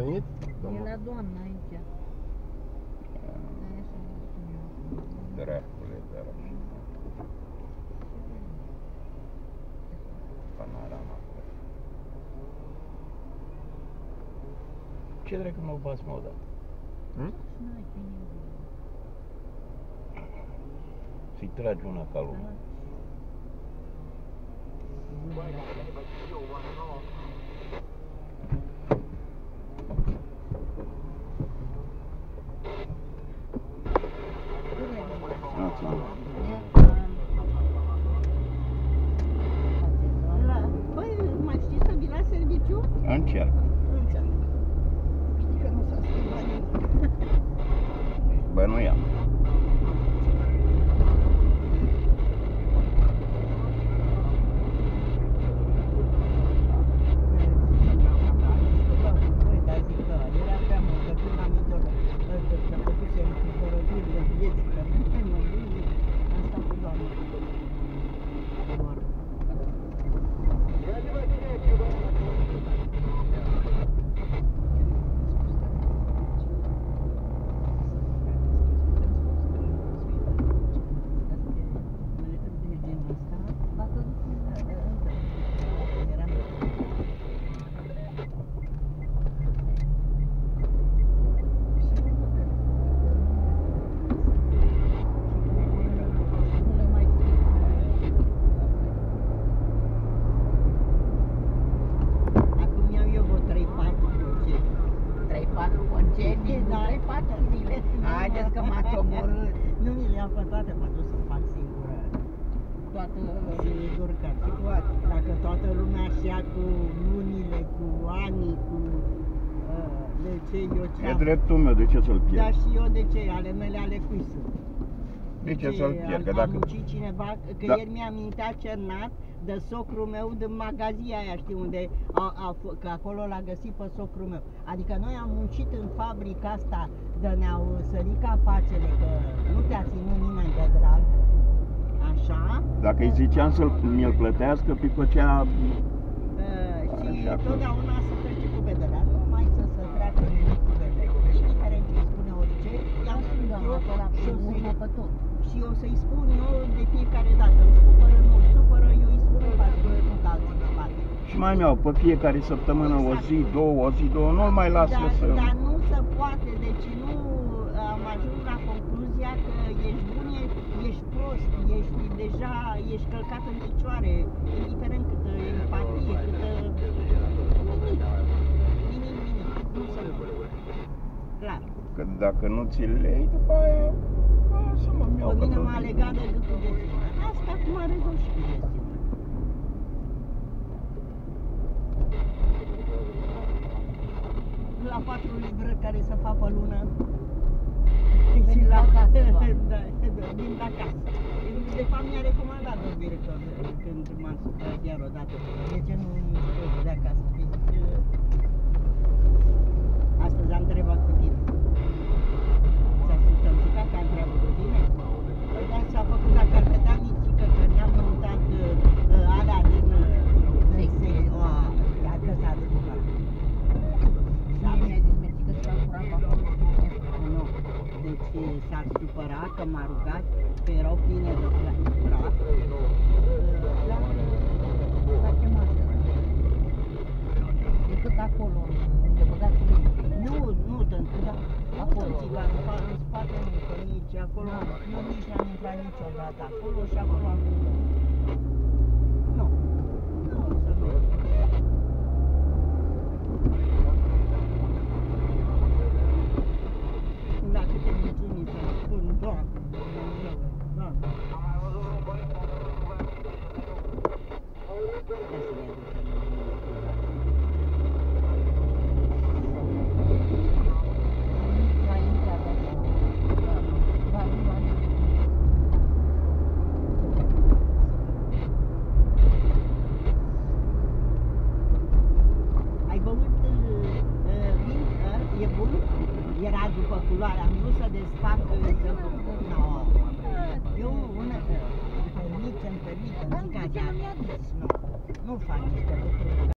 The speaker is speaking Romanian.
venit? E Domnul? la doamna aici. Aia să vă spun eu. Dracule, dar și panorama. Ce dracu mă bați mă odată? Hm? N-ai pe nimeni. Să-i tragi una ca lumea. La, băi, mai știi să vii la serviciu? Încearcă. Înțeleg. Știi că nu s-a schimbat nimic. Bănuiam. Băi, dar zic că era prea mult, că când am intrat, că făcusem cumpărăturile vieții, că nu mai mă gândi, am stat cu doamna. Vorbă. Acum iau eu vreo 3-4 concedii. 3-4 concedii, Da. 3-4 zile. Haideți că m-ați omorât. Nu mi le-am pe toate, mă duc să fac singură. Toată... Sigur că dacă toată lumea așa cu lunile, cu anii, cu uh, de ce eu ce E am. dreptul meu, de ce să-l Dar pierd? și eu de ce? Ale mele, ale cui sunt? De ce să-l pierd? Că Am dacă... muncit cineva, că Da. ieri mi-a mintea cernat de socrul meu din magazia aia, știi, unde a, a, f- că acolo l-a găsit pe socrul meu. Adică noi am muncit în fabrica asta, de ne-au sărit capacele, că nu te-a ținut nimeni de drag. Așa. Dacă îi ziceam să mi-l plătească, pe făcea... Uh, și Așa cum- totdeauna să trece cu vederea, nu mai să se treacă nimic cu vederea. Indiferent ce îi spune orice, i-am spus Da, eu acolo și o să-i urmă pe tot. Și o să-i spun eu de fiecare dată, îl supără, nu îl supără, eu îi spun în față, că nu ca alții în spate. Și mai mi-au pe fiecare săptămână o zi, două, o zi, două, nu-l mai las eu Dar, să... dar nu se poate, deci nu am ajuns la concluzia că ești bun, e- ești prost, ești deja, ești călcat în picioare, indiferent câtă empatie, câtă... Nimic, nimic, nimic, nu se poate. Clar. Că dacă nu ți le iei, după aia... a, Să mă iau Pe că mine tot m-a zic. Legat de gâtul de țină. Asta acum rezolv și cu gestiunea. La patru livrări care se fac pe lună. Veniți Și la acasă, da, doamne. da, vin de acasă. De fapt mi-a recomandat un director când m-am supărat iar odată. De ce nu scoți de acasă? Zic, Astăzi am treaba cu tine. Să ascultăm și ca am treabă cu tine. Păi da, s-a făcut dacă ar vedea micică că ne-am mutat uh, alea din uh, Secție. o, dacă s-a schimbat. Da, mi-a zis mergi că s-a curat acolo. Nu. Deci s-ar supăra că m-a rugat că erau pline de pra- praf. La, la ce masă? Decât acolo, unde băgați mâini. Nu, nu, tântă, dar acolo, țigan, în fa- în spate nu, că nici acolo, eu nici n-am intrat niciodată acolo și acolo am Nu, nu o să merg. Dacă te mulțumi să spun, Doamne, Dumnezeu, Doamne. Ia să ne aducem Mai intrat acolo. Va, va, Ai băut uh, uh, vin? Uh, e bun? Era după culoare, am vrut să desfac uh, să... No. Eu una, îmi permit, îmi permit, îmi zic Dar de ce așa. nu mi-a dus? Nu, nu fac niște